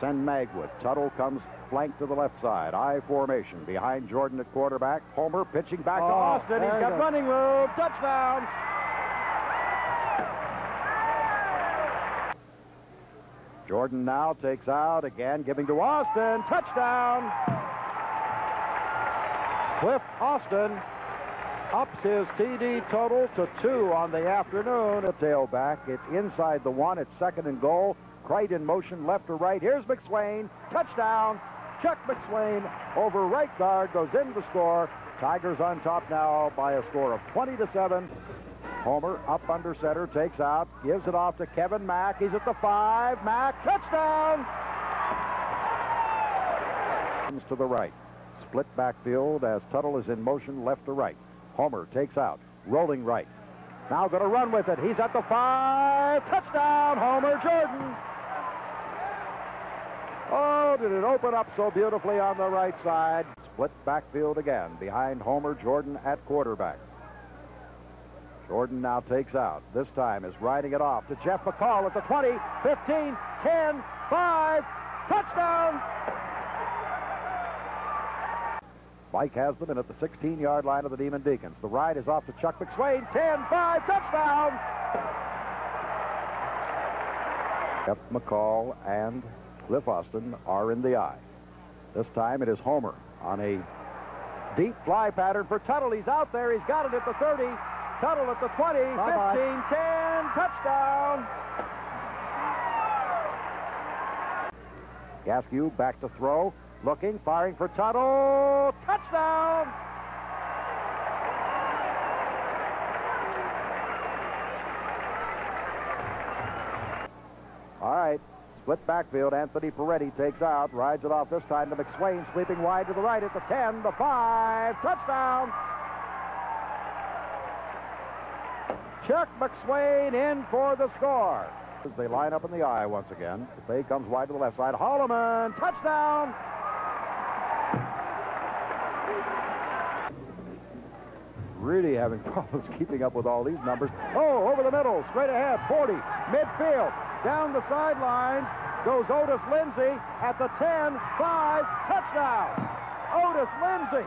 send Magwood. Tuttle comes flank to the left side. I formation behind Jordan at quarterback. Homer pitching back Oh, to Austin. He's got running room. Touchdown. Jordan now takes out again, giving to Austin. Touchdown. Cliff Austin ups his TD total to two on the afternoon. A tailback. It's inside the one. It's second and goal. Cright in motion, left or right. Here's McSwain. Touchdown. Chuck McSwain over right guard goes in to score. Tigers on top now by a score of 20 to 7. Homer up under center, takes out, gives it off to Kevin Mack. He's at the five. Mack, touchdown! Comes to the right. Split backfield as Tuttle is in motion left to right. Homer takes out, rolling right. Now going to run with it. He's at the five. Touchdown, Homer Jordan. Did it open up so beautifully on the right side. Split backfield again behind Homer Jordan at quarterback. Jordan now takes out. This time is riding it off to Jeff McCall at the 20, 15, 10, 5. Touchdown! Mike has them in at the 16-yard line of the Demon Deacons. The ride is off to Chuck McSwain. 10, 5, touchdown! Jeff McCall and Cliff Austin are in the I. This time it is Homer on a deep fly pattern for Tuttle. He's out there. He's got it at the 30. Tuttle at the 20, 15, Bye-bye. 10, touchdown. Gasque back to throw, looking, firing for Tuttle, touchdown. All right, split backfield. Anthony Parete takes out, rides it off this time to McSwain, sweeping wide to the right at the 10, the 5, touchdown. Chuck McSwain in for the score. As they line up in the I once again. The comes wide to the left side. Holloman, touchdown. Really having problems keeping up with all these numbers. Oh, over the middle, straight ahead, 40, midfield, down the sidelines, goes Otis Lindsay at the 10, 5, touchdown. Otis Lindsay